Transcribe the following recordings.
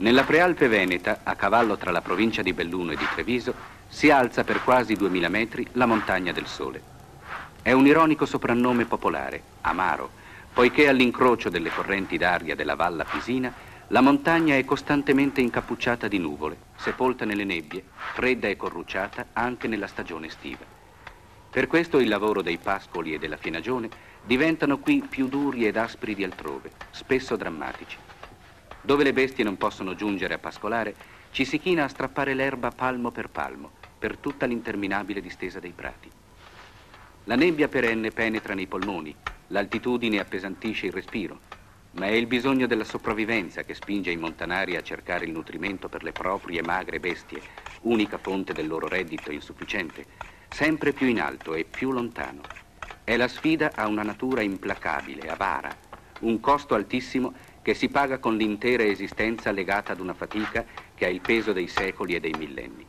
Nella prealpe veneta, a cavallo tra la provincia di Belluno e di Treviso, si alza per quasi 2000 metri la montagna del sole. È un ironico soprannome popolare, amaro, poiché all'incrocio delle correnti d'aria della Valla Pisina la montagna è costantemente incappucciata di nuvole, sepolta nelle nebbie, fredda e corrucciata anche nella stagione estiva. Per questo il lavoro dei pascoli e della fienagione diventano qui più duri ed aspri di altrove, spesso drammatici. Dove le bestie non possono giungere a pascolare, ci si china a strappare l'erba palmo per palmo, per tutta l'interminabile distesa dei prati. La nebbia perenne penetra nei polmoni, l'altitudine appesantisce il respiro, ma è il bisogno della sopravvivenza che spinge i montanari a cercare il nutrimento per le proprie magre bestie, unica fonte del loro reddito insufficiente, sempre più in alto e più lontano. È la sfida a una natura implacabile, avara, un costo altissimo che si paga con l'intera esistenza legata ad una fatica che ha il peso dei secoli e dei millenni.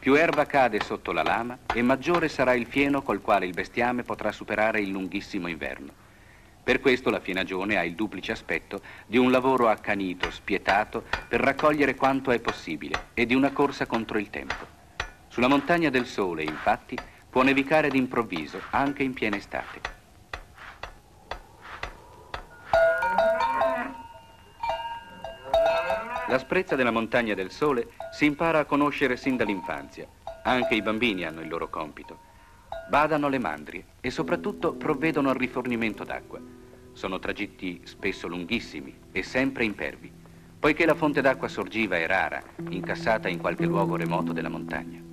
Più erba cade sotto la lama e maggiore sarà il fieno col quale il bestiame potrà superare il lunghissimo inverno. Per questo la fienagione ha il duplice aspetto di un lavoro accanito, spietato, per raccogliere quanto è possibile e di una corsa contro il tempo. Sulla montagna del sole, infatti, può nevicare d'improvviso, anche in piena estate. L'asprezza della montagna del sole si impara a conoscere sin dall'infanzia. Anche i bambini hanno il loro compito. Badano le mandrie e soprattutto provvedono al rifornimento d'acqua. Sono tragitti spesso lunghissimi e sempre impervi, poiché la fonte d'acqua sorgiva è rara, incassata in qualche luogo remoto della montagna.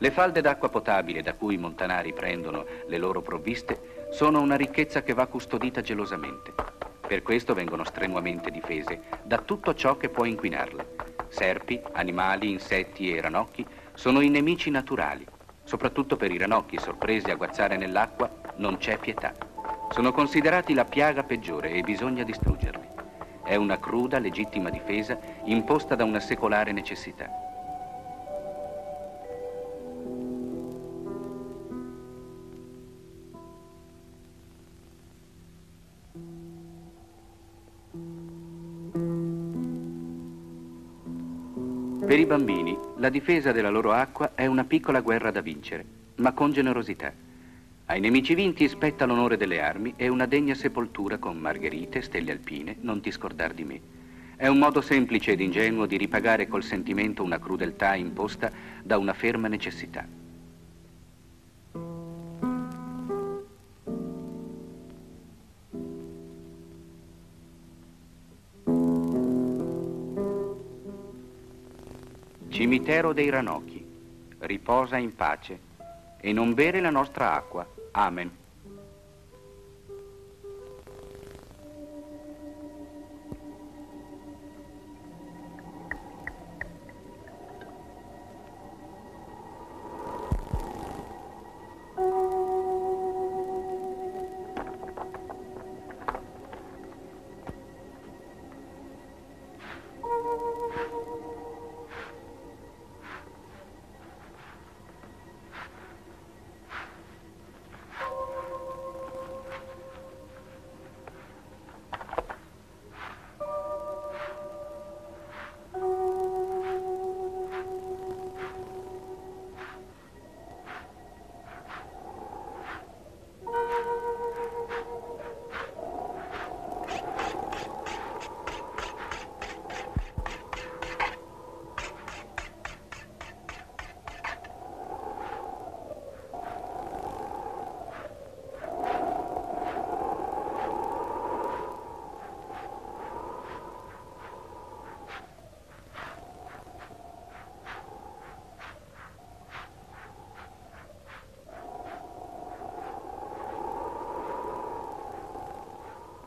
Le falde d'acqua potabile da cui i montanari prendono le loro provviste sono una ricchezza che va custodita gelosamente. Per questo vengono strenuamente difese da tutto ciò che può inquinarle. Serpi, animali, insetti e ranocchi sono i nemici naturali. Soprattutto per i ranocchi sorpresi a guazzare nell'acqua non c'è pietà. Sono considerati la piaga peggiore e bisogna distruggerli. È una cruda, legittima difesa imposta da una secolare necessità. Per i bambini la difesa della loro acqua è una piccola guerra da vincere, ma con generosità. Ai nemici vinti spetta l'onore delle armi e una degna sepoltura con margherite, stelle alpine, non ti scordar di me. È un modo semplice ed ingenuo di ripagare col sentimento una crudeltà imposta da una ferma necessità. Cimitero dei Ranocchi, riposa in pace e non bere la nostra acqua. Amen.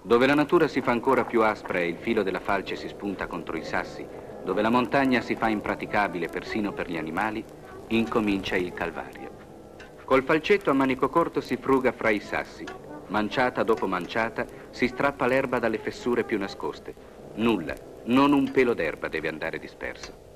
Dove la natura si fa ancora più aspra e il filo della falce si spunta contro i sassi, dove la montagna si fa impraticabile persino per gli animali, incomincia il calvario. Col falcetto a manico corto si fruga fra i sassi. Manciata dopo manciata si strappa l'erba dalle fessure più nascoste. Nulla, non un pelo d'erba deve andare disperso.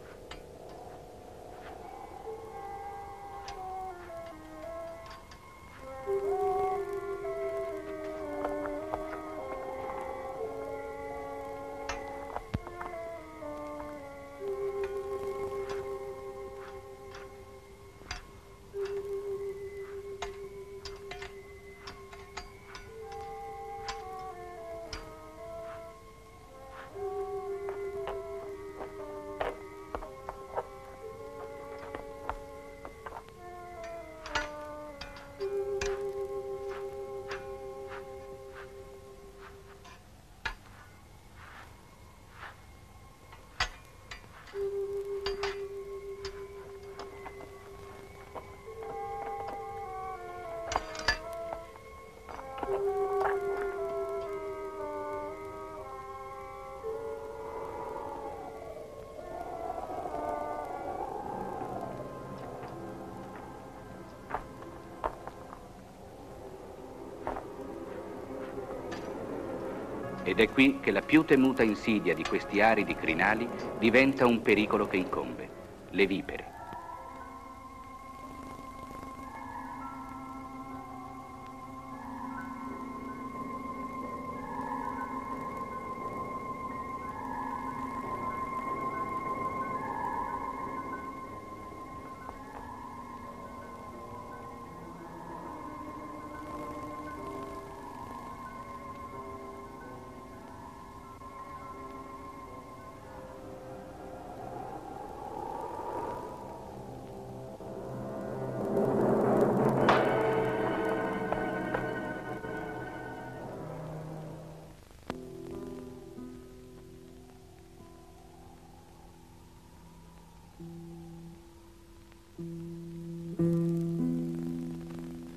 Ed è qui che la più temuta insidia di questi aridi crinali diventa un pericolo che incombe, le vipere.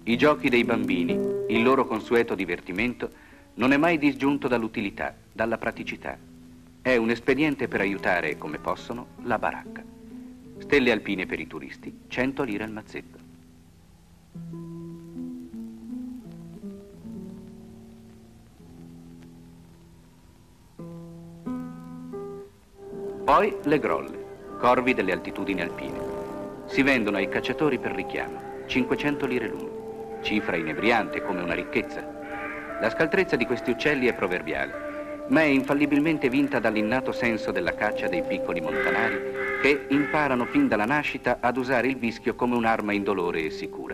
I giochi dei bambini, il loro consueto divertimento, non è mai disgiunto dall'utilità, dalla praticità. È un espediente per aiutare, come possono, la baracca. Stelle alpine per i turisti, 100 lire al mazzetto. Poi le grolle, corvi delle altitudini alpine. Si vendono ai cacciatori per richiamo, 500 lire l'uno cifra inebriante come una ricchezza. La scaltrezza di questi uccelli è proverbiale, ma è infallibilmente vinta dall'innato senso della caccia dei piccoli montanari che imparano fin dalla nascita ad usare il vischio come un'arma indolore e sicura.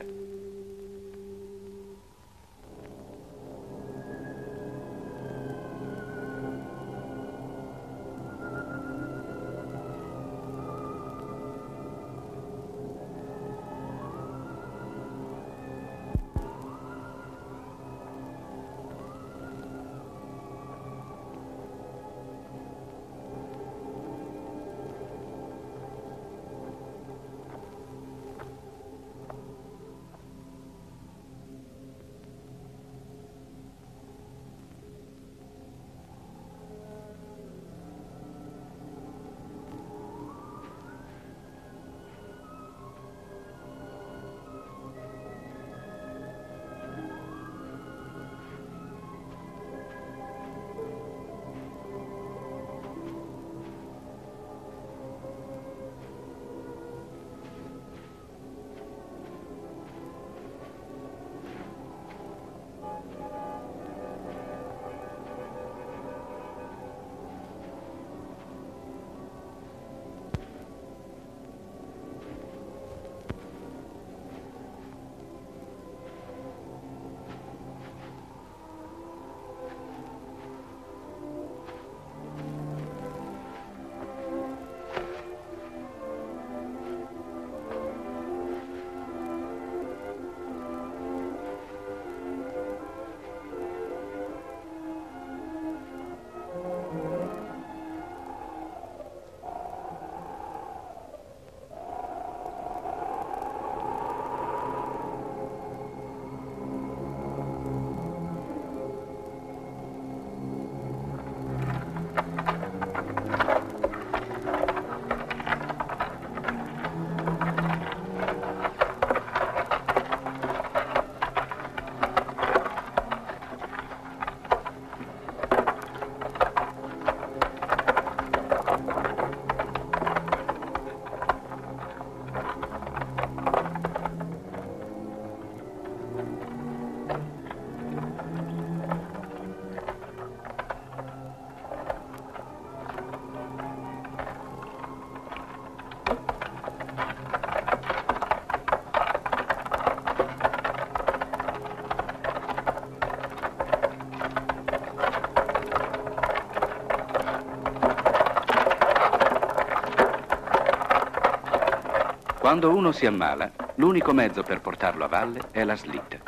Quando uno si ammala, l'unico mezzo per portarlo a valle è la slitta,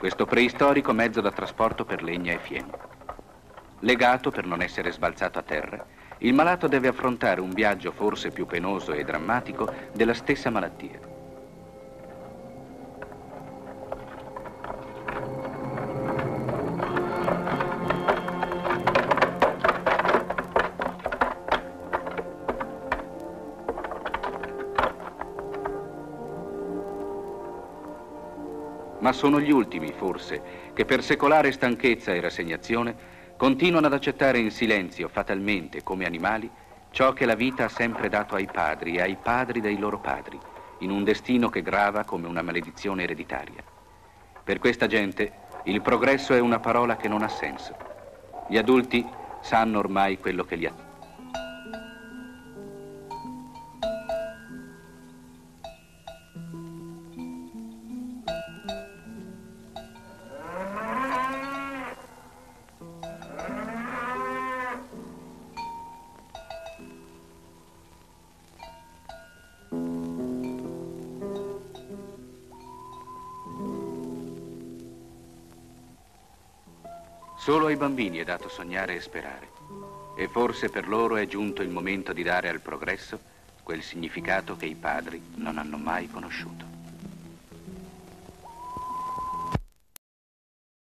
questo preistorico mezzo da trasporto per legna e fieno. Legato per non essere sbalzato a terra, il malato deve affrontare un viaggio forse più penoso e drammatico della stessa malattia. Ma sono gli ultimi, forse, che per secolare stanchezza e rassegnazione continuano ad accettare in silenzio, fatalmente, come animali, ciò che la vita ha sempre dato ai padri e ai padri dei loro padri, in un destino che grava come una maledizione ereditaria. Per questa gente il progresso è una parola che non ha senso. Gli adulti sanno ormai quello che li attende. Solo ai bambini è dato sognare e sperare. E forse per loro è giunto il momento di dare al progresso quel significato che i padri non hanno mai conosciuto.